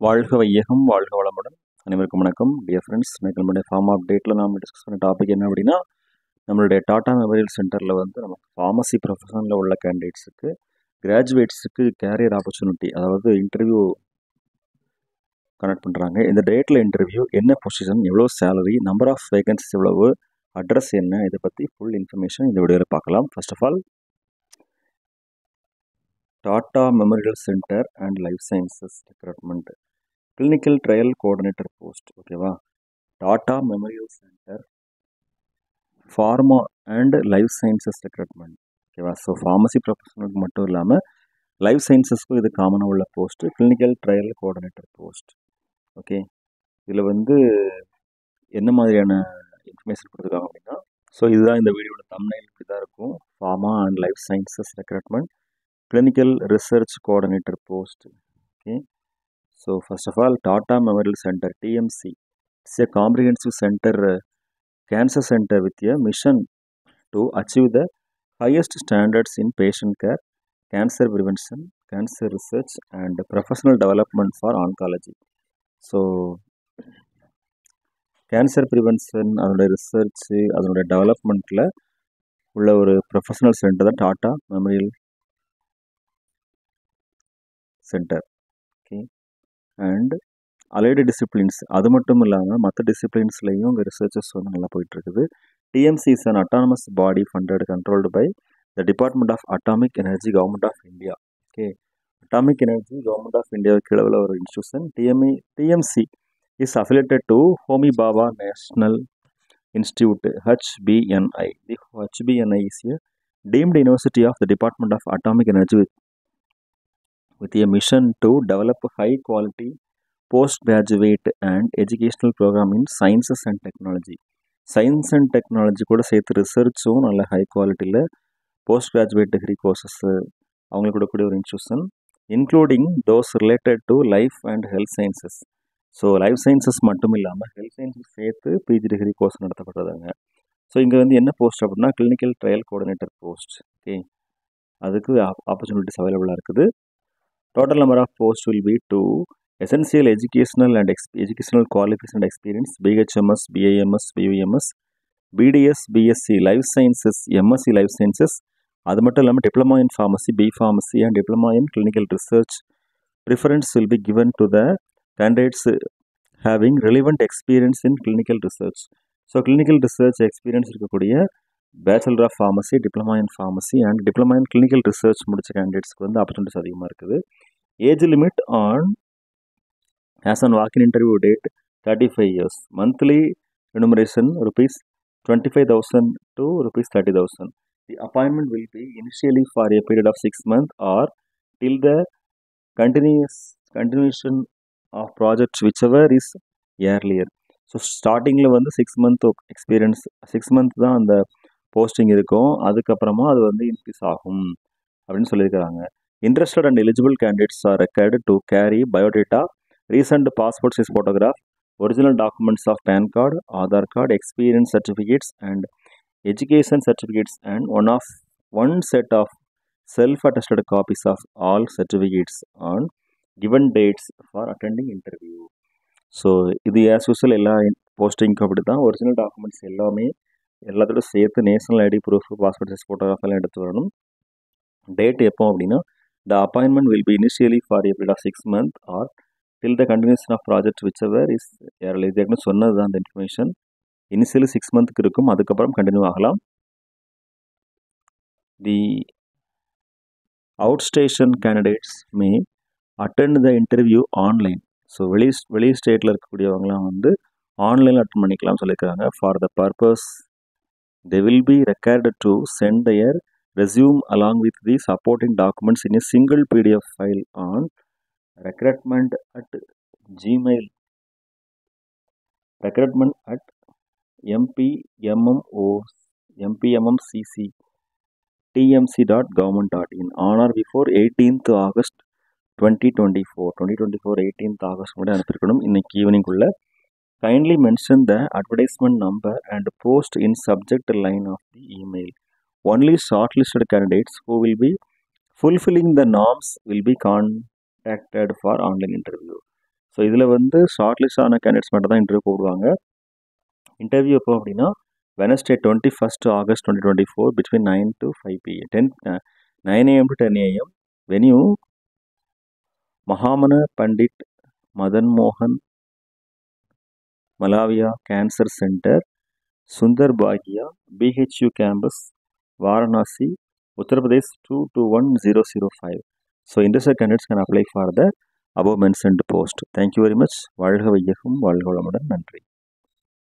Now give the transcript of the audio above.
வாழ்க வையகம் வாழ்க வளமுடன். அனைவருக்கும் வணக்கம். டியர் ஃப்ரெண்ட்ஸ் இன்னைக்கு நம்மளுடைய ஃபார்ம் அப்டேட்டில் நாம் டிஸ்கஸ் பண்ண டாபிக் என்ன அப்படின்னா நம்மளுடைய டாடா மெமோரியல் சென்டரில் வந்து நம்ம ஃபார்மசி ப்ரொஃபஷனில் உள்ள கேண்டிடேட்ஸுக்கு கிராஜுவேட்ஸுக்கு கேரியர் ஆப்பர்ச்சுனிட்டி அதாவது இன்டர்வியூ கனெக்ட் பண்ணுறாங்க இந்த டேட்டில் இன்டர்வியூ என்ன பொசிஷன் எவ்வளோ சேலரி நம்பர் ஆஃப் வேகன்சிஸ் எவ்வளவு அட்ரஸ் என்ன இதை பற்றி ஃபுல் இன்ஃபர்மேஷன் இந்த வீடியோவில் பார்க்கலாம். First of all Tata memorial centre and life sciences recruitment clinical trial coordinator post ஓகேவா Tata memorial centre pharma and life sciences recruitment ஓகேவா ஸோ ஃபார்மசி ப்ரொஃபஷனலுக்கு மட்டும் இல்லாமல் லைஃப் சயின்சஸ்க்கும் இது காமனாக உள்ள post clinical trial coordinator post okay இதில் வந்து என்ன மாதிரியான இன்ஃபர்மேஷன் கொடுத்துருக்காங்க அப்படின்னா ஸோ இதுதான் இந்த வீடியோட தமிழ் இப்படி தான் இருக்கும். Pharma and life sciences recruitment clinical research coordinator post okay so first of all tata memorial center tmc it's a comprehensive center uh, cancer center with a mission to achieve the highest standards in patient care cancer prevention cancer research and professional development for oncology so cancer prevention அதனுடைய research அதனுடைய டெவலப்மெண்ட்டில் உள்ள ஒரு professional centre தான் Tata memorial centre okay and allied disciplines அது மட்டும் இல்லாமல் மற்ற டிசிப்ளின்ஸ்லேயும் இங்கே ரிசர்ச்சஸ் வந்து நல்லா போயிட்டுருக்குது. TMC is an autonomous body funded controlled by the department of atomic energy government of India okay atomic energy government of India கீழே உள்ள ஒரு institution TME TMC is affiliated to Homi Bhabha national institute HBNI the HBNI is a deemed university of the department of atomic energy with a mission to develop high quality postgraduate and educational program in sciences and technology. Science and technology கூட சேர்த்து ரிசர்ச்சும் நல்ல high குவாலிட்டியில் post graduate degree கோர்சஸ்ஸு அவங்களுக்கு கொடுக்கக்கூடிய ஒரு institution including those related to life and health sciences so life sciences மட்டும் இல்லாமல் health sciences சேர்த்து பிஜி டிகிரி கோர்ஸ் நடத்தப்படுறதுங்க ஸோ இங்கே வந்து என்ன போஸ்ட் அப்படின்னா clinical trial coordinator post okay அதுக்கு ஆப்பர்ச்சுனிட்டிஸ் அவைலபிளாக இருக்குது. Total number of posts will be 2. Essential educational and educational qualification and experience BHMS BAMS BUMS, BDS BSc life sciences MSc life sciences அது மட்டும் இல்லாமல் diploma in pharmacy B pharmacy and diploma in clinical research preference will be given to the candidates having relevant experience in clinical research so clinical research experience இருக்கக்கூடிய bachelor of pharmacy diploma in pharmacy and diploma in clinical research முடிச்ச கேண்டிடேட்ஸ்க்கு வந்து opportunities அதிகமாக இருக்குது. Age limit on as an walk in interview date thirty five years monthly remuneration rupees twenty five thousand to rupees thirty thousand the appointment will be initially for a period of six month or till the continues continuation of project whichever is earlier so ஸ்டார்டிங்கில் வந்து six month experience six month தான் அந்த posting இருக்கும் அதுக்கப்புறமா அது வந்து increase ஆகும் அப்படின்னு சொல்லியிருக்கிறாங்க interested and eligible candidates are record to carry biodata recent passport size photograph original documents of PAN card Aadhaar card experience certificates and education certificates and one of one set of self attested copies of all certificates on given dates for attending interview so இது as usual எல்லா போஸ்டிங்க்கும் அப்படி தான் original documents எல்லாமே எல்லாத்தோட சேர்த்து national ID proof passport size photograph எல்லாம் எடுத்து வரணும். டேட் எப்போ அப்படின்னா the appointment will be initially for a period of six month or till the continuation of project whichever is early. இது சொன்னது தான் அந்த இன்ஃபர்மேஷன் இனிஷியலி சிக்ஸ் மந்த்துக்கு இருக்கும் அதுக்கப்புறம் கண்டினியூ ஆகலாம். The out station candidates may attend the interview online so வெளி வெளி ஸ்டேட்டில் இருக்கக்கூடியவங்களாம் வந்து ஆன்லைனில் அட்டன் பண்ணிக்கலாம்னு சொல்லியிருக்காங்க for the purpose They will be required to send their resume along with the supporting documents in a single PDF file on recruitment at Gmail. Recruitment at mpmmo mpmmcc tmc.government.in on or before 18th August 2024 2024 18th August கூட அனுப்பியிருக்கணும் இன்னைக்கு ஈவினிங்குள்ள kindly mention the advertisement number and post in subject line of the email only shortlisted candidates who will be fulfilling the norms will be contacted for online interview so இதில் வந்து short list ஆன candidates மட்டும் தான் interview போடுவாங்க. Interview எப்போ அப்படின்னா Wednesday twenty first August twenty twenty four between nine to five PM ten nine AM to ten AM venue மகாமன Pandit Madan மோகன் மலாவியா cancer centre Sundar Bagiya BHU campus Varanasi Uttar Pradesh two two one zero zero five so interest candidates can apply for the above மென்சன்ட் post thank you very much வாழ்க வையகம் வாழ்க வளமுடன். நன்றி.